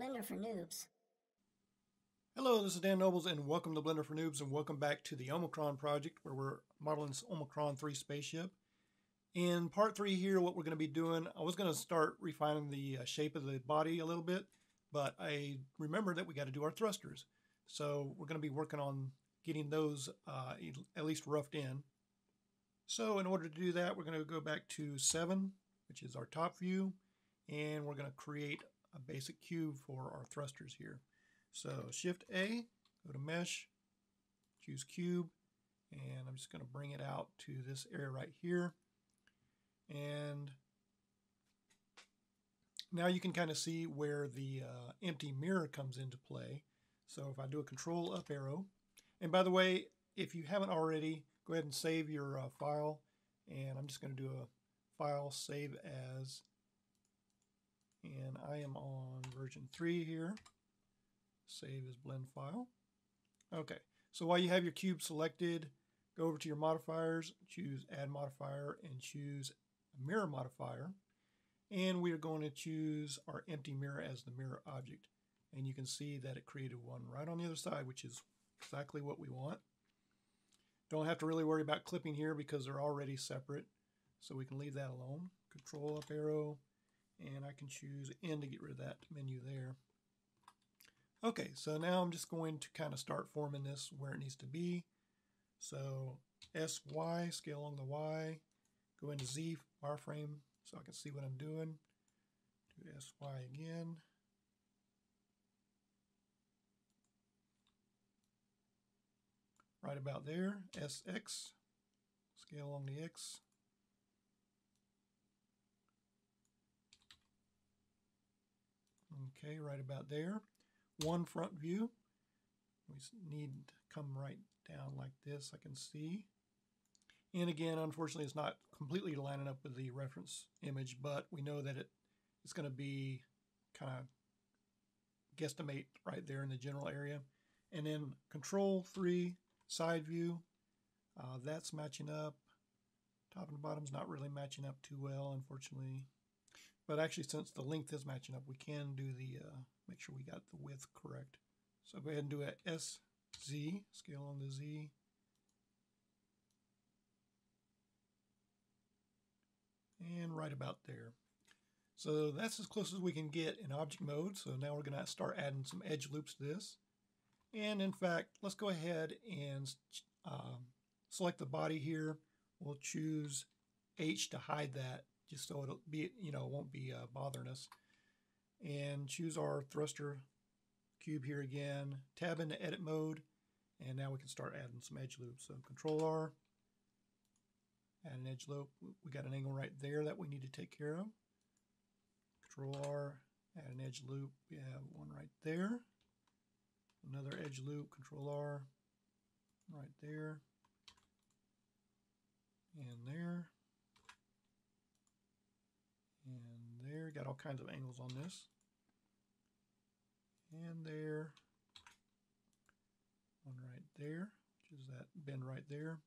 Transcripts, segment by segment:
Blender for Noobs. Hello, this is Dan Nobles and welcome to Blender for Noobs and welcome back to the Omicron project where we're modeling this Omicron 3 spaceship. In part 3 here, what we're going to be doing, I was going to start refining the uh, shape of the body a little bit, but I remembered that we got to do our thrusters. So we're going to be working on getting those uh, at least roughed in. So in order to do that, we're going to go back to 7, which is our top view, and we're going to create a basic cube for our thrusters here. So Shift A, go to Mesh, choose Cube, and I'm just going to bring it out to this area right here. And now you can kind of see where the uh, empty mirror comes into play. So if I do a Control Up arrow, and by the way, if you haven't already, go ahead and save your uh, file. And I'm just going to do a file save as and I am on version 3 here. Save as blend file. Okay, so while you have your cube selected, go over to your modifiers, choose add modifier, and choose mirror modifier. And we are going to choose our empty mirror as the mirror object. And you can see that it created one right on the other side, which is exactly what we want. Don't have to really worry about clipping here because they're already separate. So we can leave that alone. Control up arrow, and I can choose N to get rid of that menu there. Okay, so now I'm just going to kind of start forming this where it needs to be. So SY, scale along the Y, go into Z wireframe so I can see what I'm doing. Do SY again. Right about there, SX, scale along the X. Okay, right about there. One front view. We need to come right down like this, I can see. And again, unfortunately, it's not completely lining up with the reference image, but we know that it, it's going to be kind of guesstimate right there in the general area. And then control 3, side view, uh, that's matching up. Top and bottom's not really matching up too well, unfortunately. But actually, since the length is matching up, we can do the, uh, make sure we got the width correct. So go ahead and do a SZ, scale on the Z. And right about there. So that's as close as we can get in object mode. So now we're going to start adding some edge loops to this. And in fact, let's go ahead and um, select the body here. We'll choose H to hide that just so it'll be, you know, it won't be uh, bothering us. And choose our thruster cube here again, tab into edit mode, and now we can start adding some edge loops. So control R, add an edge loop. We got an angle right there that we need to take care of. Control R, add an edge loop. We have one right there. Another edge loop, control R, right there. And there and there. Got all kinds of angles on this. And there. One right there, which is that bend right there.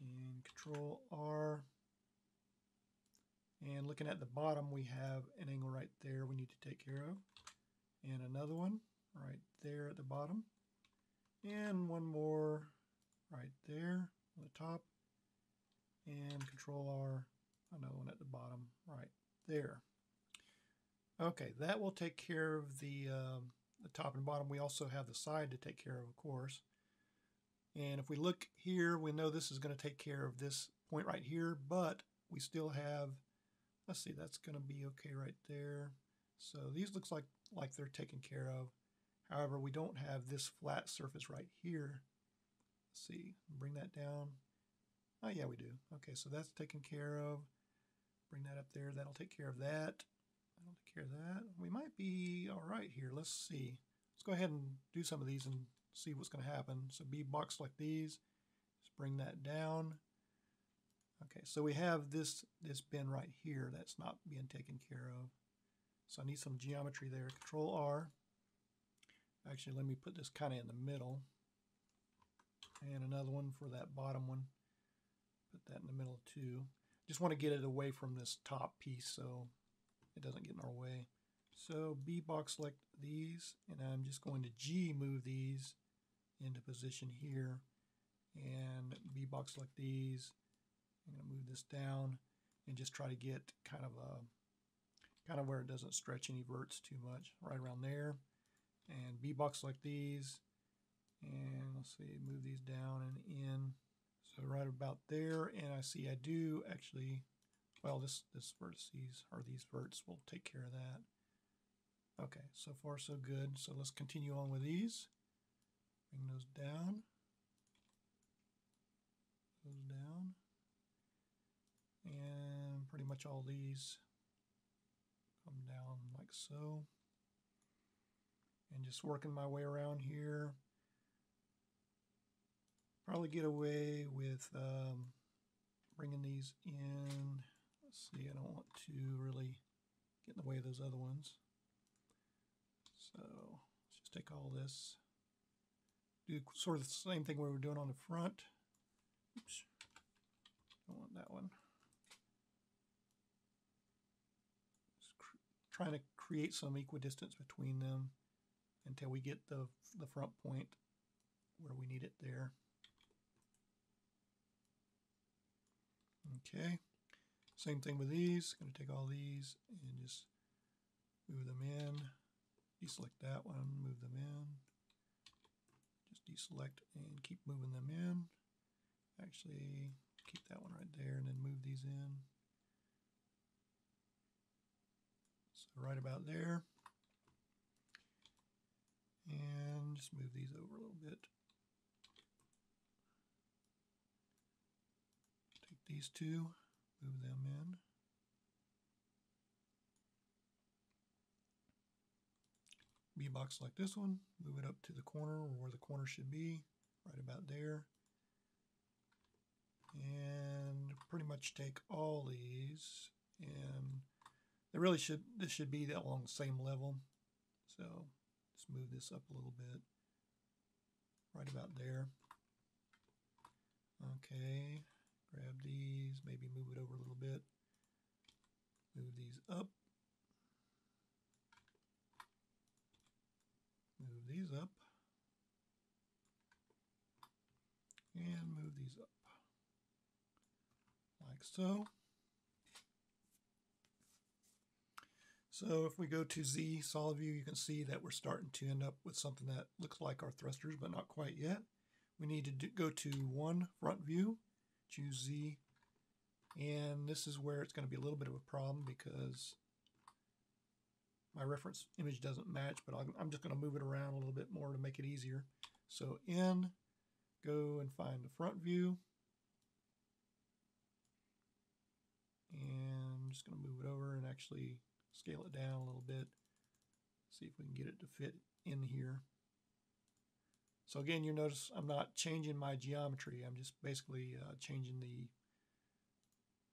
And Control R. And looking at the bottom, we have an angle right there we need to take care of. And another one right there at the bottom. And one more right there on the top. And Control R another one at the bottom right there. Okay, that will take care of the, uh, the top and bottom. We also have the side to take care of, of course. And if we look here, we know this is going to take care of this point right here, but we still have, let's see, that's going to be okay right there. So these looks like, like they're taken care of. However, we don't have this flat surface right here. Let's see, bring that down. Oh yeah, we do. Okay, so that's taken care of. Bring that up there. That'll take care of that. That'll take care of that. We might be all right here. Let's see. Let's go ahead and do some of these and see what's going to happen. So be box like these. Just bring that down. Okay, so we have this, this bin right here that's not being taken care of. So I need some geometry there. Control R. Actually, let me put this kind of in the middle. And another one for that bottom one. Put that in the middle too. Just want to get it away from this top piece so it doesn't get in our way. So B box select these, and I'm just going to G move these into position here, and B box select these. I'm going to move this down and just try to get kind of a kind of where it doesn't stretch any verts too much, right around there. And B box select these, and let's see, move these down and in. So right about there, and I see I do actually, well, this this vertices or these verts will take care of that. Okay, so far so good. So let's continue on with these. Bring those down. Those down. And pretty much all these come down like so. And just working my way around here. Probably get away with um, bringing these in. Let's see, I don't want to really get in the way of those other ones. So let's just take all this. Do sort of the same thing we were doing on the front. Oops, don't want that one. trying to create some equidistance between them until we get the, the front point where we need it there. Okay, same thing with these. Going to take all these and just move them in. Deselect that one, move them in. Just deselect and keep moving them in. Actually, keep that one right there and then move these in. So right about there. And just move these over a little bit. These two, move them in. B box like this one, move it up to the corner where the corner should be, right about there. And pretty much take all these and they really should, this should be along the same level. So just move this up a little bit, right about there. Okay, Grab these, maybe move it over a little bit. Move these up. Move these up. And move these up. Like so. So if we go to Z solid view, you can see that we're starting to end up with something that looks like our thrusters, but not quite yet. We need to go to one front view choose Z. And this is where it's going to be a little bit of a problem because my reference image doesn't match, but I'm just going to move it around a little bit more to make it easier. So in, go and find the front view. And I'm just going to move it over and actually scale it down a little bit. See if we can get it to fit in here. So again, you notice I'm not changing my geometry. I'm just basically uh, changing the,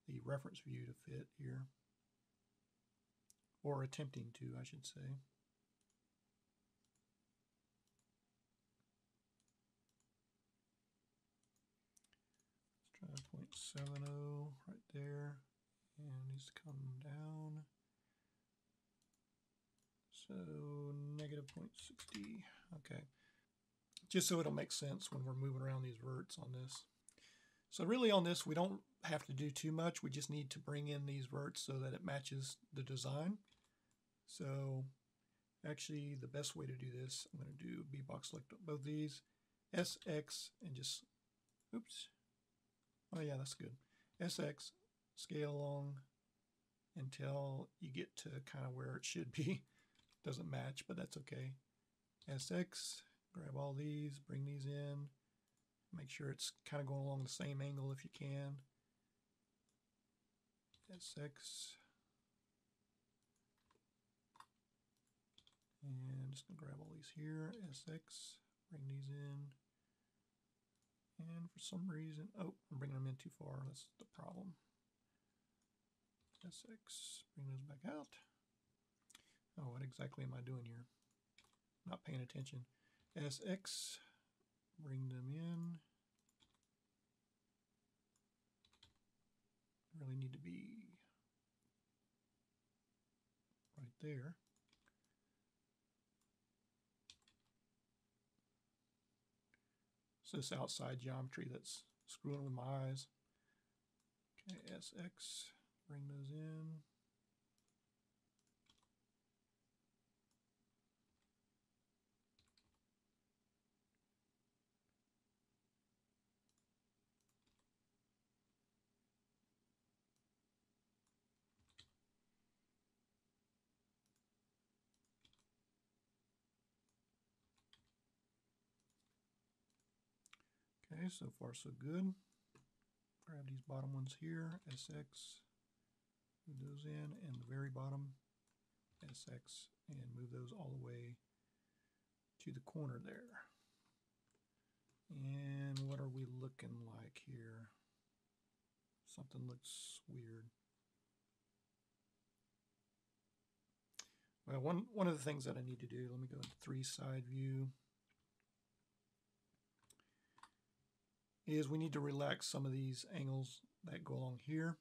the reference view to fit here. Or attempting to, I should say. Let's try 0.70 right there. And needs to come down. So negative 0.60. Okay just so it'll make sense when we're moving around these verts on this. So really on this, we don't have to do too much. We just need to bring in these verts so that it matches the design. So actually the best way to do this, I'm going to do B-box select both these, SX, and just, oops. Oh yeah, that's good. SX, scale along until you get to kind of where it should be. Doesn't match, but that's okay. SX, grab all these, bring these in, make sure it's kind of going along the same angle if you can. SX. And just gonna grab all these here, SX, bring these in. And for some reason, oh, I'm bringing them in too far. That's the problem. SX, bring those back out. Oh, what exactly am I doing here? Not paying attention. SX, bring them in. Really need to be right there. It's this outside geometry that's screwing with my eyes. Okay, SX, bring those in. Okay, so far so good. Grab these bottom ones here, SX, move those in, and the very bottom, SX, and move those all the way to the corner there. And what are we looking like here? Something looks weird. Well, one, one of the things that I need to do, let me go to three side view. Is we need to relax some of these angles that go along here.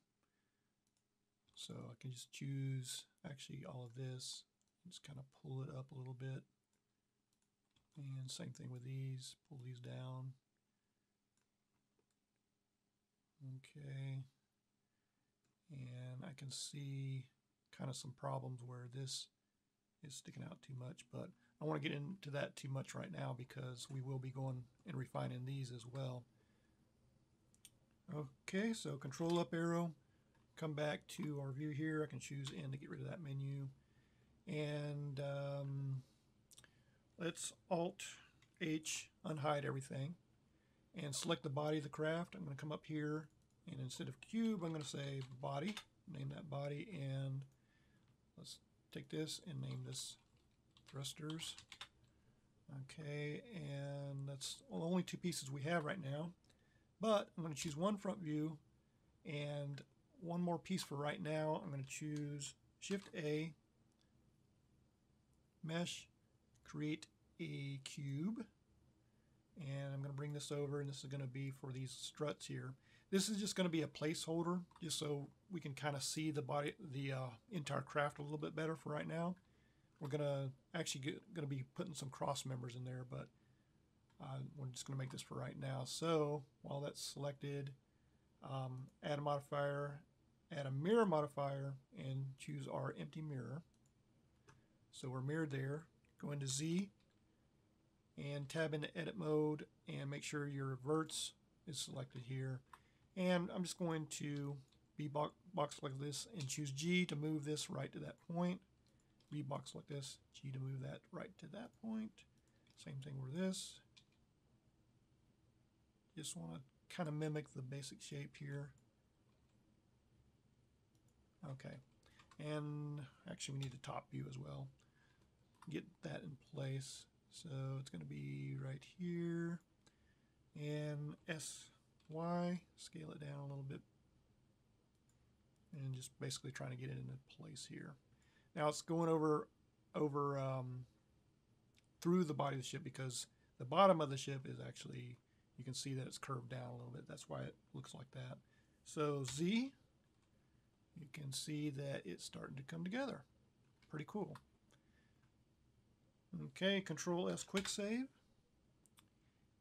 So I can just choose actually all of this, just kind of pull it up a little bit. And same thing with these, pull these down. Okay. And I can see kind of some problems where this is sticking out too much, but I don't want to get into that too much right now because we will be going and refining these as well. Okay, so control up arrow, come back to our view here. I can choose N to get rid of that menu. And um, let's Alt H, unhide everything, and select the body of the craft. I'm going to come up here, and instead of cube, I'm going to say body, name that body, and let's take this and name this thrusters. Okay, and that's only two pieces we have right now. But I'm going to choose one front view and one more piece for right now. I'm going to choose Shift A, Mesh, create a cube. And I'm going to bring this over and this is going to be for these struts here. This is just going to be a placeholder just so we can kind of see the body, the uh, entire craft a little bit better for right now. We're going to actually get, going to be putting some cross members in there, but uh, we're just going to make this for right now. So while that's selected, um, add a modifier, add a mirror modifier, and choose our empty mirror. So we're mirrored there. Go into Z and tab into edit mode and make sure your verts is selected here. And I'm just going to B box, box like this and choose G to move this right to that point. B box like this, G to move that right to that point. Same thing with this. Just want to kind of mimic the basic shape here. Okay. And actually we need a top view as well. Get that in place. So it's going to be right here. And SY, scale it down a little bit. And just basically trying to get it into place here. Now it's going over over um, through the body of the ship because the bottom of the ship is actually you can see that it's curved down a little bit. That's why it looks like that. So Z, you can see that it's starting to come together. Pretty cool. Okay, Control S Quick Save.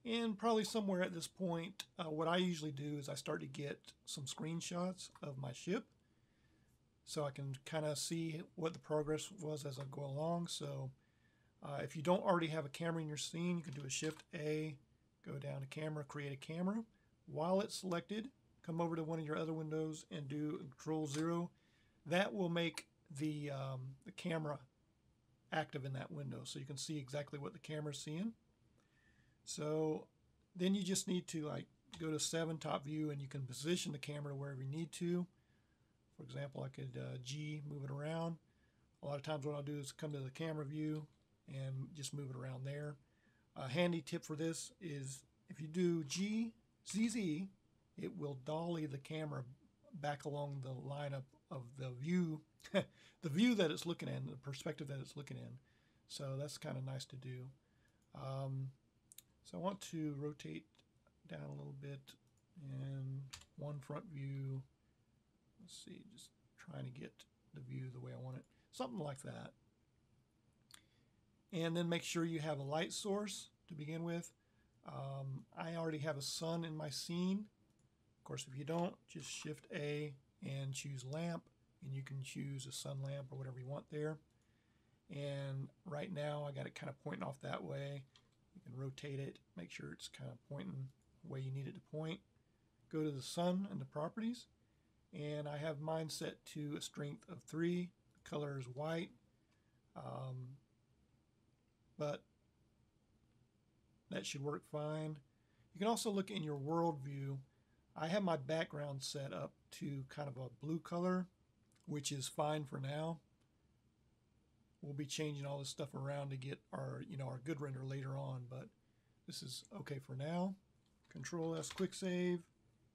And probably somewhere at this point, uh, what I usually do is I start to get some screenshots of my ship so I can kind of see what the progress was as I go along. So uh, if you don't already have a camera in your scene, you can do a Shift A Go down to camera, create a camera. While it's selected, come over to one of your other windows and do control zero. That will make the, um, the camera active in that window so you can see exactly what the camera's seeing. So then you just need to like go to 7 top view and you can position the camera wherever you need to. For example, I could uh, G move it around. A lot of times what I'll do is come to the camera view and just move it around there. A handy tip for this is if you do G, ZZ, it will dolly the camera back along the lineup of the view, the view that it's looking in, the perspective that it's looking in. So that's kind of nice to do. Um, so I want to rotate down a little bit and one front view. Let's see, just trying to get the view the way I want it. Something like that. And then make sure you have a light source to begin with. Um, I already have a sun in my scene. Of course, if you don't, just Shift A and choose lamp, and you can choose a sun lamp or whatever you want there. And right now, I got it kind of pointing off that way. You can rotate it, make sure it's kind of pointing the way you need it to point. Go to the sun and the properties, and I have mine set to a strength of 3. The color is white, um, but that should work fine. You can also look in your world view. I have my background set up to kind of a blue color, which is fine for now. We'll be changing all this stuff around to get our, you know, our good render later on, but this is okay for now. Control S quick save,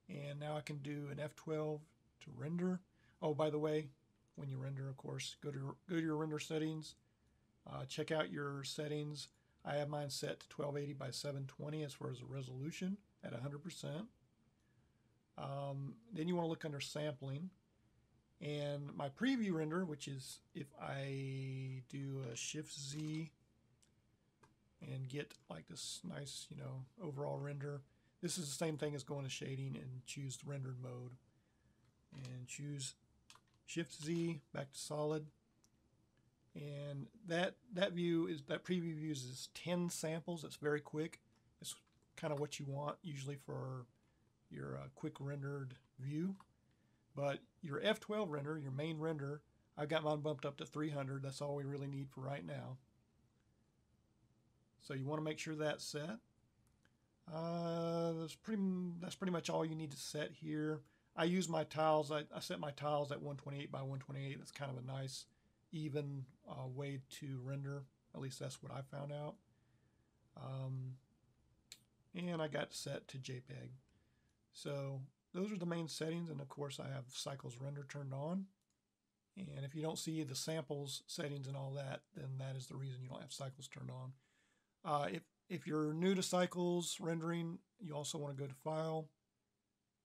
and now I can do an F12 to render. Oh, by the way, when you render, of course, go to go to your render settings, uh, check out your settings. I have mine set to 1280 by 720 as far as the resolution at 100%. Um, then you want to look under sampling. And my preview render, which is if I do a Shift Z and get like this nice, you know, overall render, this is the same thing as going to shading and choose the rendered mode. And choose Shift Z back to solid and that that view is that preview uses 10 samples. It's very quick. It's kind of what you want usually for your uh, quick rendered view. But your F12 render your main render I've got mine bumped up to 300 that's all we really need for right now. So you want to make sure that's set. Uh, that's pretty that's pretty much all you need to set here. I use my tiles. I, I set my tiles at 128 by 128 that's kind of a nice even uh, way to render. At least that's what I found out. Um, and I got set to JPEG. So those are the main settings. And of course, I have Cycles Render turned on. And if you don't see the samples settings and all that, then that is the reason you don't have Cycles turned on. Uh, if, if you're new to Cycles rendering, you also want to go to File,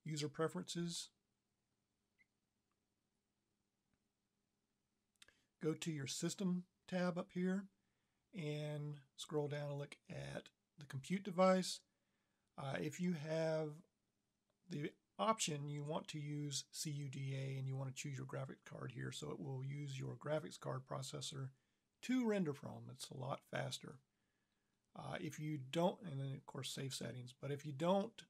User Preferences, go to your System tab up here and scroll down and look at the compute device. Uh, if you have the option, you want to use CUDA and you want to choose your graphics card here so it will use your graphics card processor to render from. It's a lot faster. Uh, if you don't, and then of course save settings, but if you don't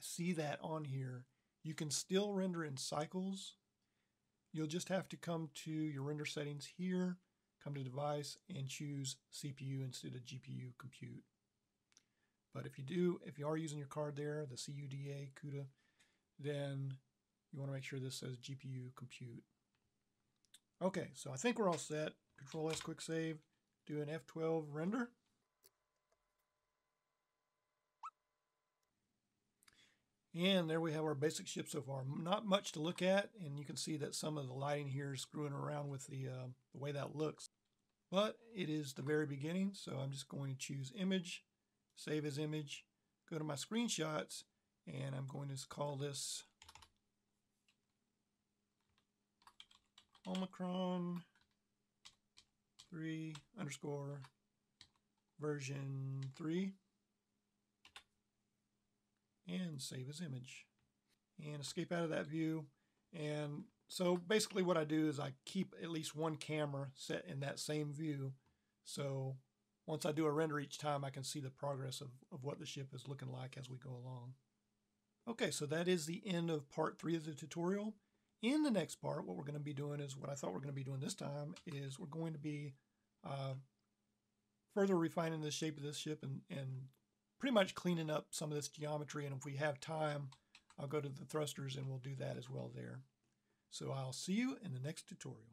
see that on here, you can still render in cycles You'll just have to come to your render settings here, come to device and choose CPU instead of GPU compute. But if you do, if you are using your card there, the CUDA, CUDA, then you want to make sure this says GPU compute. Okay, so I think we're all set. Control S quick save, do an F12 render. And there we have our basic ship so far. Not much to look at, and you can see that some of the lighting here is screwing around with the, uh, the way that looks. But it is the very beginning, so I'm just going to choose image, save as image, go to my screenshots, and I'm going to call this Omicron 3 underscore version 3 and save as image and escape out of that view. And so basically what I do is I keep at least one camera set in that same view. So once I do a render each time, I can see the progress of, of what the ship is looking like as we go along. Okay, so that is the end of part three of the tutorial. In the next part, what we're going to be doing is what I thought we are going to be doing this time is we're going to be uh, further refining the shape of this ship and, and pretty much cleaning up some of this geometry. And if we have time, I'll go to the thrusters and we'll do that as well there. So I'll see you in the next tutorial.